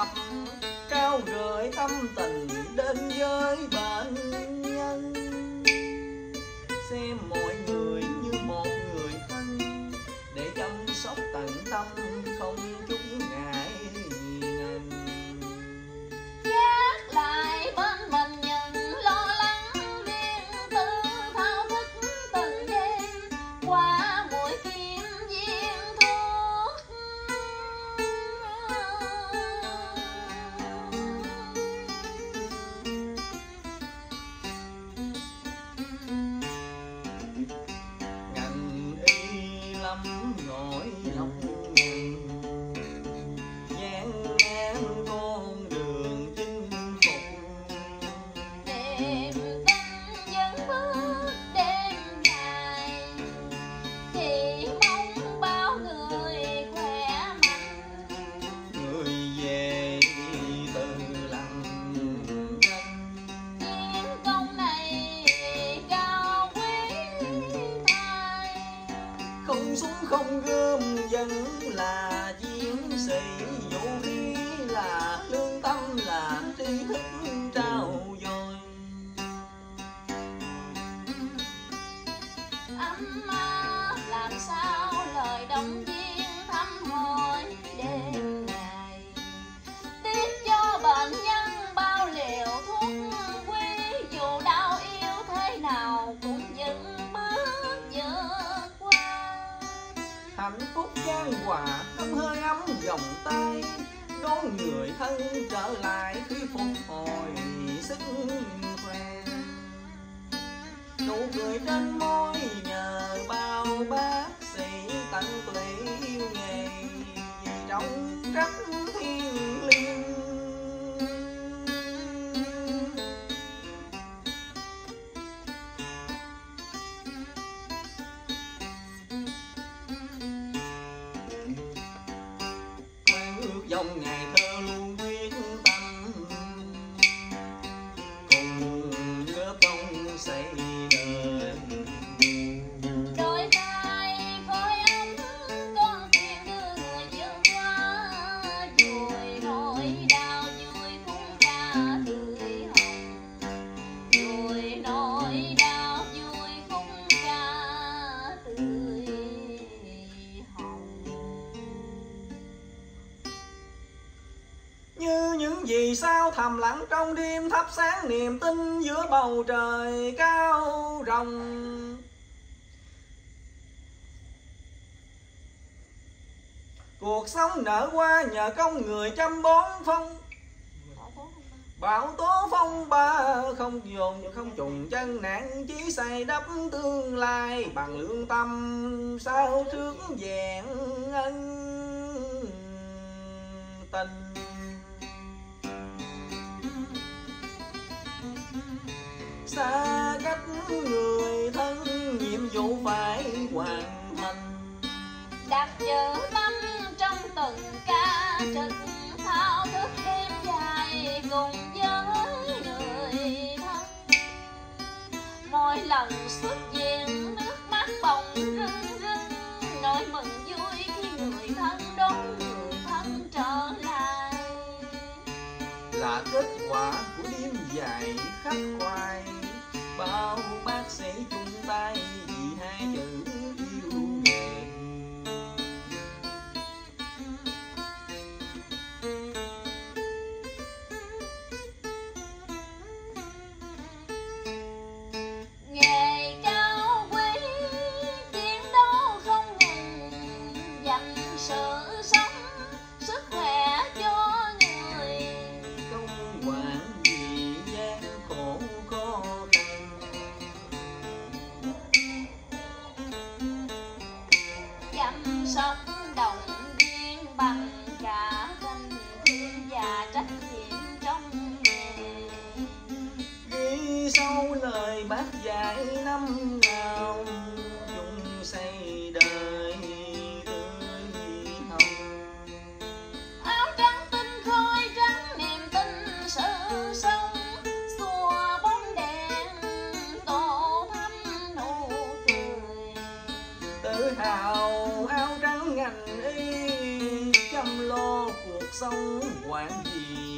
tập cao gửi tâm tình đến với bà không súng không gươm vẫn là chiến sĩ vũ hạnh phúc gian hòa, thấm hơi ấm vòng tay. Đón người thân trở lại, khi phục hồi 有你的。Vì sao thầm lặng trong đêm thắp sáng niềm tin giữa bầu trời cao rộng? Cuộc sống nở hoa nhờ công người chăm bón phong. Bão tố phong ba không dồn, không trùng chân nạn, chỉ xây đắp tương lai bằng lương tâm sao trước vẹn ân tình? Xa cách người thân nhiệm vụ phải hoàn thành. Đặt giữ tâm trong từng ca trực thao thức đêm dài cùng với người thân. Mỗi lần xuất hiện nước mắt bồng rưng rưng nỗi mừng vui khi người thân đón người thân trở lại. Là kết quả của đêm dài khắc khoải bao bác sĩ bác dạy năm nào chung xây đời tươi hồng. Áo trắng tinh khôi trắng niềm tin sự sống xua bóng đèn tô thắm nụ cười. Tự hào áo trắng ngành y chăm lo cuộc sống quản gì